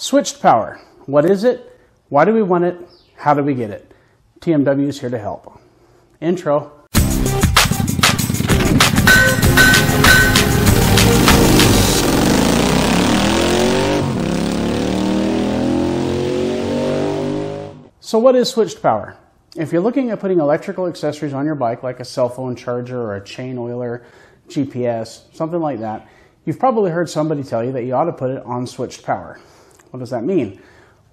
Switched power. What is it? Why do we want it? How do we get it? TMW is here to help. Intro. So what is switched power? If you're looking at putting electrical accessories on your bike, like a cell phone charger or a chain oiler, GPS, something like that, you've probably heard somebody tell you that you ought to put it on switched power. What does that mean?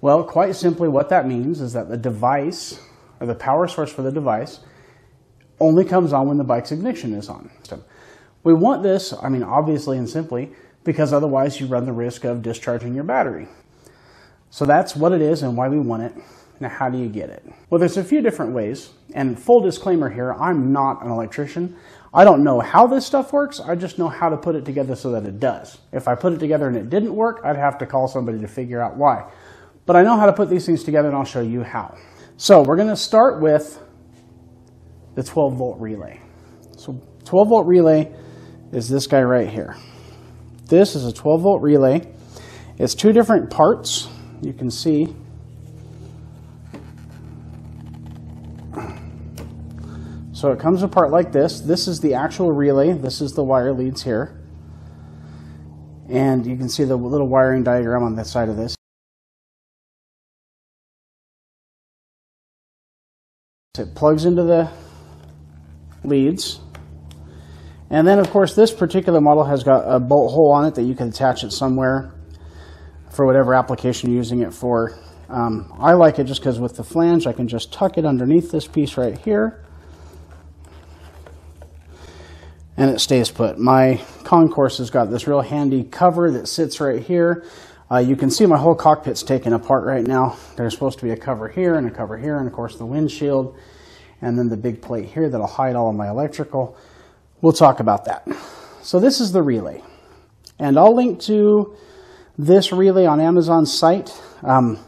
Well, quite simply, what that means is that the device, or the power source for the device, only comes on when the bike's ignition is on. We want this, I mean, obviously and simply, because otherwise you run the risk of discharging your battery. So that's what it is and why we want it. Now, how do you get it? Well, there's a few different ways. And full disclaimer here, I'm not an electrician. I don't know how this stuff works. I just know how to put it together so that it does. If I put it together and it didn't work, I'd have to call somebody to figure out why. But I know how to put these things together and I'll show you how. So we're going to start with the 12 volt relay. So 12 volt relay is this guy right here. This is a 12 volt relay. It's two different parts. You can see So it comes apart like this. This is the actual relay. This is the wire leads here. And you can see the little wiring diagram on the side of this. It plugs into the leads. And then, of course, this particular model has got a bolt hole on it that you can attach it somewhere for whatever application you're using it for. Um, I like it just because with the flange, I can just tuck it underneath this piece right here and it stays put. My Concours has got this real handy cover that sits right here. Uh, you can see my whole cockpit's taken apart right now. There's supposed to be a cover here and a cover here, and of course the windshield, and then the big plate here that'll hide all of my electrical. We'll talk about that. So this is the relay. And I'll link to this relay on Amazon's site. Um,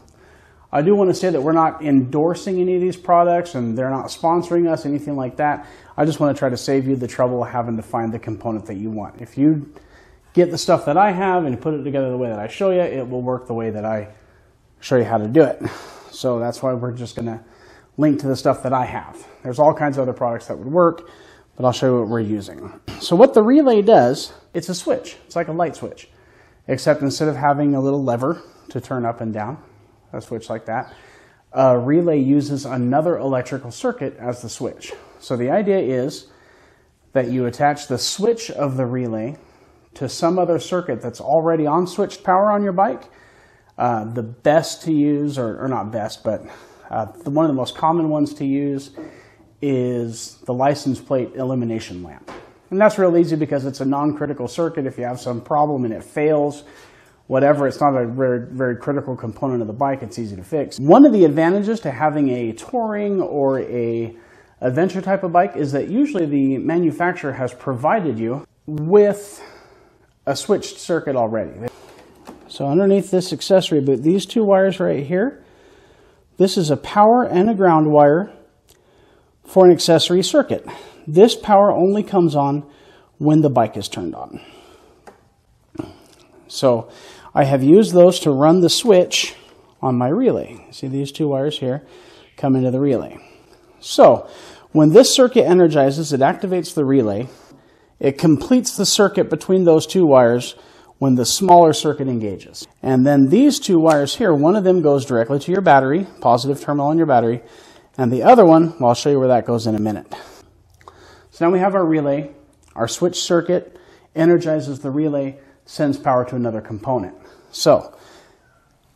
I do want to say that we're not endorsing any of these products and they're not sponsoring us, anything like that. I just want to try to save you the trouble of having to find the component that you want. If you get the stuff that I have and put it together the way that I show you, it will work the way that I show you how to do it. So that's why we're just going to link to the stuff that I have. There's all kinds of other products that would work, but I'll show you what we're using. So what the relay does, it's a switch. It's like a light switch, except instead of having a little lever to turn up and down, a switch like that. A relay uses another electrical circuit as the switch. So the idea is that you attach the switch of the relay to some other circuit that's already on switched power on your bike. Uh, the best to use, or, or not best, but uh, the, one of the most common ones to use is the license plate illumination lamp. And that's real easy because it's a non-critical circuit. If you have some problem and it fails, whatever, it's not a very, very critical component of the bike, it's easy to fix. One of the advantages to having a touring or a adventure type of bike is that usually the manufacturer has provided you with a switched circuit already. So underneath this accessory but these two wires right here, this is a power and a ground wire for an accessory circuit. This power only comes on when the bike is turned on. So I have used those to run the switch on my relay. See these two wires here come into the relay. So when this circuit energizes, it activates the relay. It completes the circuit between those two wires when the smaller circuit engages. And then these two wires here, one of them goes directly to your battery, positive terminal on your battery, and the other one, well, I'll show you where that goes in a minute. So now we have our relay. Our switch circuit energizes the relay, sends power to another component. So,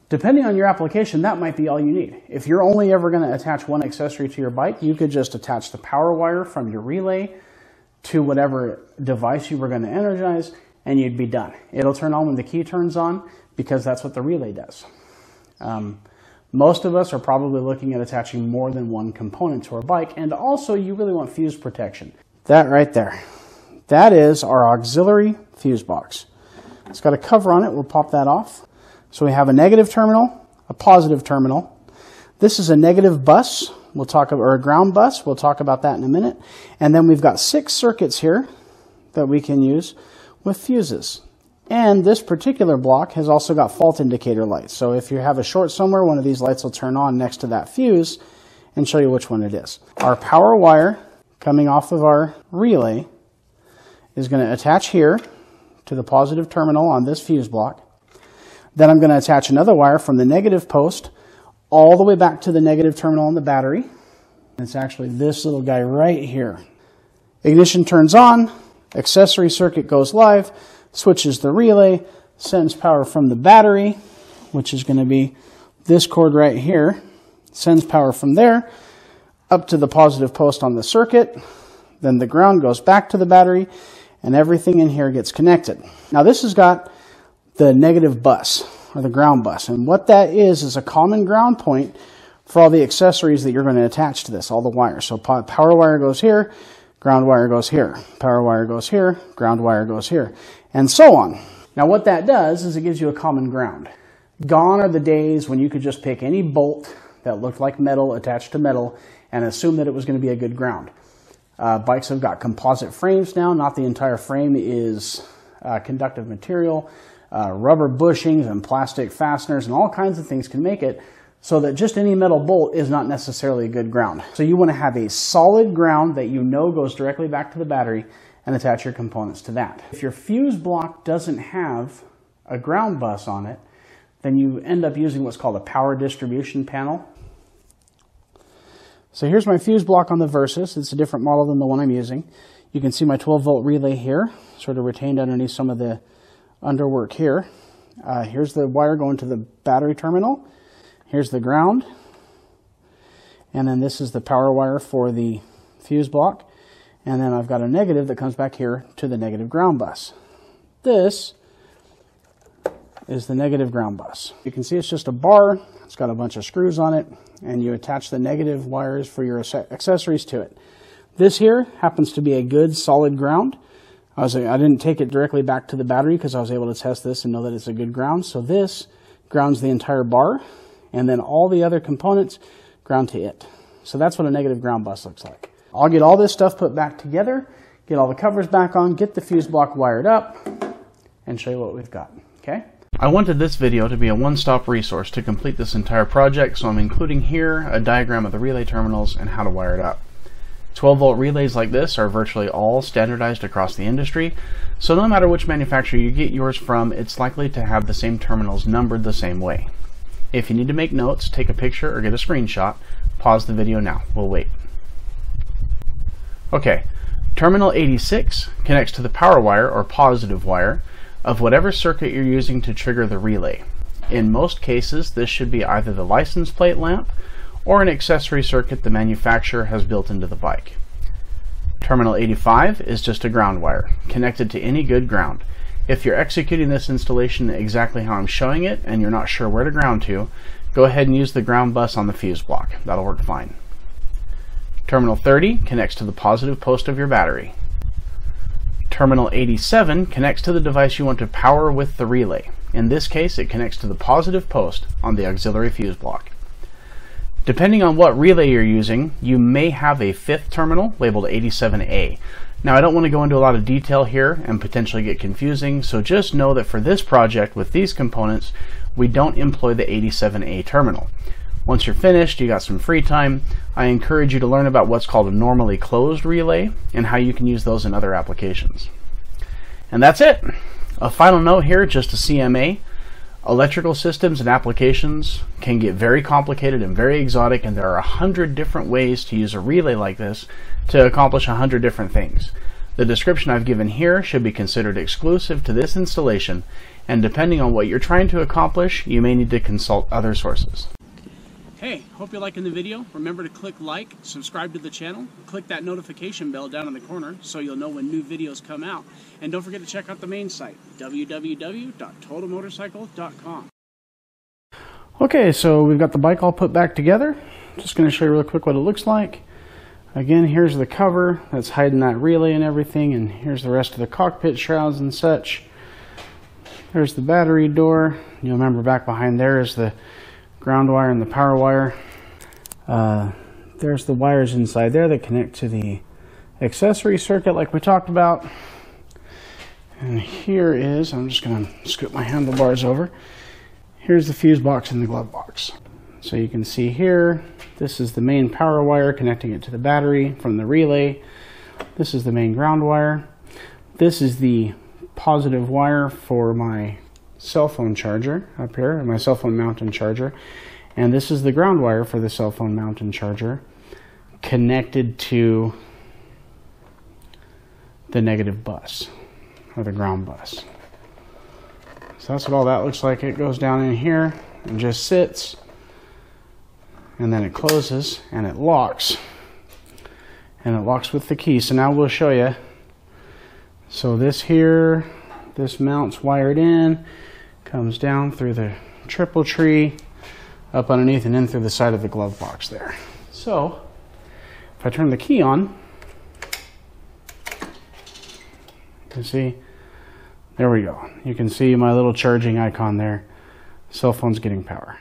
depending on your application, that might be all you need. If you're only ever going to attach one accessory to your bike, you could just attach the power wire from your relay to whatever device you were going to energize, and you'd be done. It'll turn on when the key turns on because that's what the relay does. Um, most of us are probably looking at attaching more than one component to our bike, and also you really want fuse protection. That right there. That is our auxiliary fuse box. It's got a cover on it. We'll pop that off. So we have a negative terminal, a positive terminal. This is a negative bus. We'll talk about, or a ground bus. We'll talk about that in a minute. And then we've got six circuits here that we can use with fuses. And this particular block has also got fault indicator lights. So if you have a short somewhere, one of these lights will turn on next to that fuse and show you which one it is. Our power wire coming off of our relay is going to attach here to the positive terminal on this fuse block. Then I'm going to attach another wire from the negative post all the way back to the negative terminal on the battery. It's actually this little guy right here. Ignition turns on, accessory circuit goes live, switches the relay, sends power from the battery, which is going to be this cord right here, sends power from there up to the positive post on the circuit. Then the ground goes back to the battery and everything in here gets connected. Now this has got the negative bus or the ground bus. And what that is is a common ground point for all the accessories that you're going to attach to this, all the wires. So power wire goes here, ground wire goes here, power wire goes here, ground wire goes here, and so on. Now what that does is it gives you a common ground. Gone are the days when you could just pick any bolt that looked like metal attached to metal and assume that it was going to be a good ground. Uh, bikes have got composite frames now. Not the entire frame is uh, conductive material. Uh, rubber bushings and plastic fasteners and all kinds of things can make it so that just any metal bolt is not necessarily a good ground. So you want to have a solid ground that you know goes directly back to the battery and attach your components to that. If your fuse block doesn't have a ground bus on it, then you end up using what's called a power distribution panel. So here's my fuse block on the Versys. It's a different model than the one I'm using. You can see my 12 volt relay here, sort of retained underneath some of the underwork here. Uh, here's the wire going to the battery terminal. Here's the ground. And then this is the power wire for the fuse block. And then I've got a negative that comes back here to the negative ground bus. This is the negative ground bus. You can see it's just a bar. It's got a bunch of screws on it. And you attach the negative wires for your accessories to it. This here happens to be a good solid ground. I was I didn't take it directly back to the battery because I was able to test this and know that it's a good ground. So this grounds the entire bar and then all the other components ground to it. So that's what a negative ground bus looks like. I'll get all this stuff put back together, get all the covers back on, get the fuse block wired up, and show you what we've got, okay? I wanted this video to be a one-stop resource to complete this entire project, so I'm including here a diagram of the relay terminals and how to wire it up. 12 volt relays like this are virtually all standardized across the industry, so no matter which manufacturer you get yours from, it's likely to have the same terminals numbered the same way. If you need to make notes, take a picture or get a screenshot, pause the video now. We'll wait. Okay, terminal 86 connects to the power wire or positive wire of whatever circuit you're using to trigger the relay. In most cases, this should be either the license plate lamp or an accessory circuit the manufacturer has built into the bike. Terminal 85 is just a ground wire, connected to any good ground. If you're executing this installation exactly how I'm showing it and you're not sure where to ground to, go ahead and use the ground bus on the fuse block. That'll work fine. Terminal 30 connects to the positive post of your battery. Terminal 87 connects to the device you want to power with the relay. In this case, it connects to the positive post on the auxiliary fuse block. Depending on what relay you're using, you may have a fifth terminal labeled 87A. Now I don't want to go into a lot of detail here and potentially get confusing, so just know that for this project with these components, we don't employ the 87A terminal. Once you're finished, you got some free time, I encourage you to learn about what's called a normally closed relay and how you can use those in other applications. And that's it. A final note here, just a CMA. Electrical systems and applications can get very complicated and very exotic, and there are a hundred different ways to use a relay like this to accomplish a hundred different things. The description I've given here should be considered exclusive to this installation, and depending on what you're trying to accomplish, you may need to consult other sources. Hope you're liking the video. Remember to click like, subscribe to the channel, click that notification bell down in the corner so you'll know when new videos come out. And don't forget to check out the main site, www.totalmotorcycle.com. Okay, so we've got the bike all put back together. Just going to show you real quick what it looks like. Again, here's the cover that's hiding that relay and everything, and here's the rest of the cockpit shrouds and such. There's the battery door. You'll remember back behind there is the ground wire and the power wire. Uh, there's the wires inside there that connect to the accessory circuit like we talked about. And here is, I'm just going to scoot my handlebars over. Here's the fuse box in the glove box. So you can see here, this is the main power wire connecting it to the battery from the relay. This is the main ground wire. This is the positive wire for my cell phone charger up here, my cell phone mountain charger. And this is the ground wire for the cell phone mountain charger connected to the negative bus or the ground bus. So that's what all that looks like. It goes down in here and just sits and then it closes and it locks and it locks with the key. So now we'll show you. So this here, this mount's wired in, comes down through the triple tree, up underneath and in through the side of the glove box there. So if I turn the key on, you can see, there we go. You can see my little charging icon there. Cell phone's getting power.